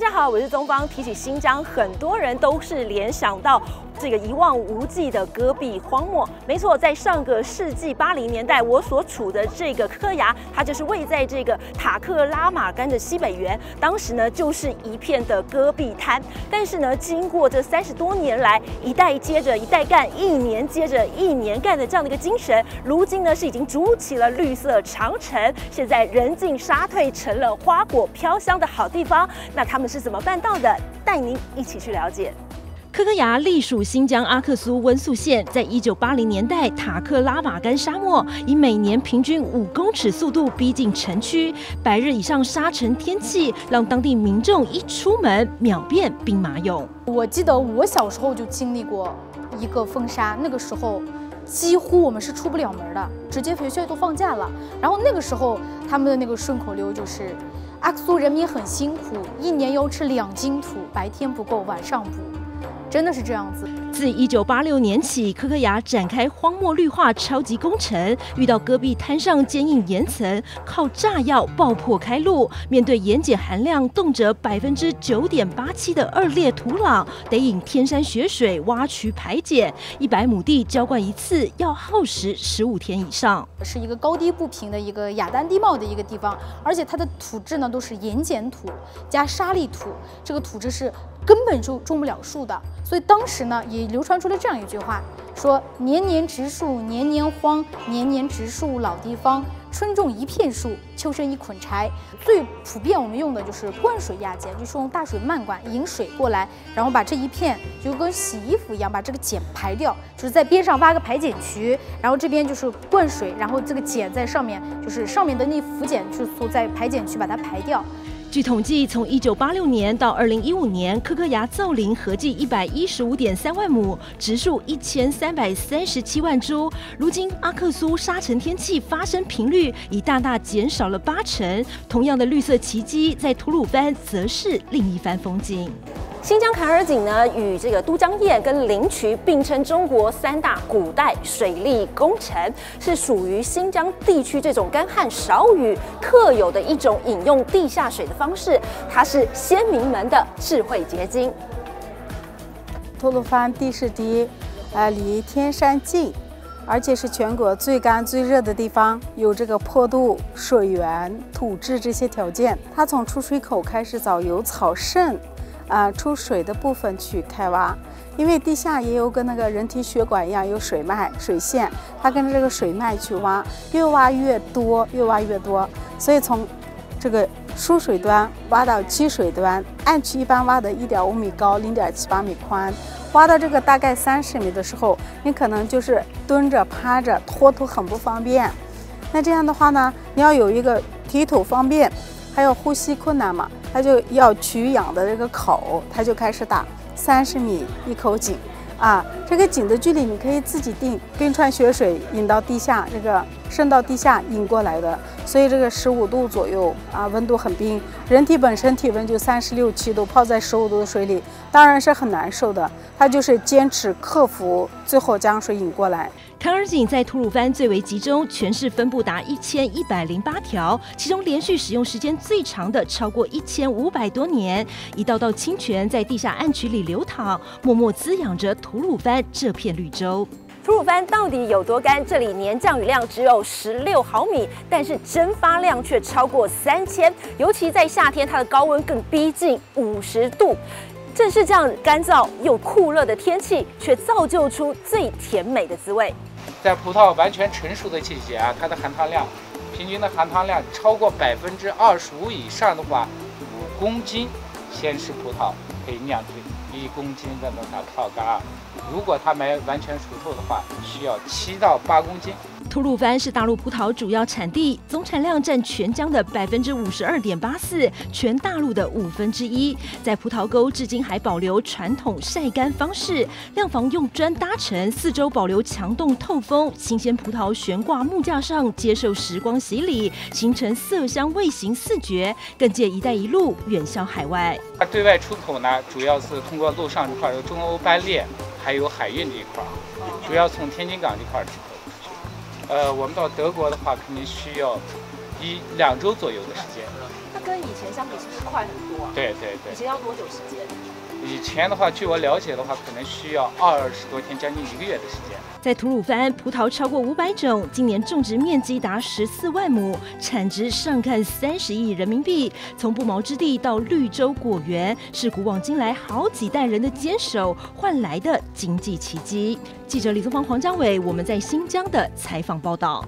大家好，我是东方。提起新疆，很多人都是联想到这个一望无际的戈壁荒漠。没错，在上个世纪八零年代，我所处的这个科牙，它就是位在这个塔克拉玛干的西北缘。当时呢，就是一片的戈壁滩。但是呢，经过这三十多年来，一代接着一代干，一年接着一年干的这样的一个精神，如今呢是已经筑起了绿色长城。现在人进沙退，成了花果飘香的好地方。那他们是怎么办到的？带您一起去了解。科科牙隶属新疆阿克苏温宿县，在一九八零年代，塔克拉玛干沙漠以每年平均五公尺速度逼近城区，百日以上沙尘天气让当地民众一出门秒变兵马俑。我记得我小时候就经历过一个风沙，那个时候几乎我们是出不了门的，直接学校都放假了。然后那个时候他们的那个顺口溜就是。阿克苏人民很辛苦，一年要吃两斤土，白天不够，晚上补，真的是这样子。自一九八六年起，科科牙展开荒漠绿化超级工程，遇到戈壁滩上坚硬岩层，靠炸药爆破开路。面对盐碱含量动辄百分之九点八七的恶劣土壤，得引天山雪水挖渠排碱。一百亩地浇灌一次要耗时十五天以上。是一个高低不平的一个雅丹地貌的一个地方，而且它的土质呢都是盐碱土加沙砾土，这个土质是。根本就种不了树的，所以当时呢也流传出了这样一句话，说年年植树年年荒，年年植树老地方，春种一片树，秋生一捆柴。最普遍我们用的就是灌水压碱，就是用大水漫灌引水过来，然后把这一片就跟洗衣服一样，把这个碱排掉，就是在边上挖个排碱渠，然后这边就是灌水，然后这个碱在上面，就是上面的那浮碱就是在排碱渠把它排掉。据统计，从一九八六年到二零一五年，科科牙造林合计一百一十五点三万亩，植树一千三百三十七万株。如今，阿克苏沙尘天气发生频率已大大减少了八成。同样的绿色奇迹，在吐鲁番则是另一番风景。新疆坎儿井呢，与这个都江堰跟灵渠并称中国三大古代水利工程，是属于新疆地区这种干旱少雨特有的一种饮用地下水的方式。它是先民们的智慧结晶。吐鲁番地势低，呃，离天山近，而且是全国最干最热的地方，有这个坡度、水源、土质这些条件。它从出水口开始找有草渗。啊，出水的部分去开挖，因为地下也有跟那个人体血管一样，有水脉、水线，它跟着这个水脉去挖，越挖越多，越挖越多。所以从这个输水端挖到积水端，暗渠一般挖的一点五米高，零点七八米宽，挖到这个大概三十米的时候，你可能就是蹲着、趴着拖土很不方便。那这样的话呢，你要有一个提土方便，还有呼吸困难嘛。他就要取氧的这个口，他就开始打三十米一口井，啊，这个井的距离你可以自己定，冰川雪水引到地下，这个渗到地下引过来的，所以这个十五度左右啊，温度很冰，人体本身体温就三十六七度，泡在十五度的水里，当然是很难受的。他就是坚持克服，最后将水引过来。坎儿井在吐鲁番最为集中，全市分布达一千一百零八条，其中连续使用时间最长的超过一千五百多年。一道道清泉在地下暗渠里流淌，默默滋养着吐鲁番这片绿洲。吐鲁番到底有多干？这里年降雨量只有十六毫米，但是蒸发量却超过三千，尤其在夏天，它的高温更逼近五十度。正是这样干燥又酷热的天气，却造就出最甜美的滋味。在葡萄完全成熟的季节啊，它的含糖量，平均的含糖量超过百分之二十五以上的话，五公斤先吃葡萄可以酿出一公斤的那个葡萄干。如果它没完全熟透的话，需要七到八公斤。吐鲁番是大陆葡萄主要产地，总产量占全疆的百分之五十二点八四，全大陆的五分之一。在葡萄沟至今还保留传统晒干方式，晾房用砖搭成，四周保留墙洞透风。新鲜葡萄悬挂木架上，接受时光洗礼，形成色香味形四绝，更借“一带一路”远销海外。它对外出口呢，主要是通过陆上这块有中欧班列，还有海运这一块，主要从天津港这块出。呃，我们到德国的话，肯定需要一两周左右的时间。那跟以前相比是不是快很多啊？对对对以，前要多久时间？以前的话，据我了解的话，可能需要二十多天，将近一个月的时间。在吐鲁番，葡萄超过五百种，今年种植面积达十四万亩，产值上看三十亿人民币。从不毛之地到绿洲果园，是古往今来好几代人的坚守换来的经济奇迹。记者李宗芳、黄江伟，我们在新疆的采访报道。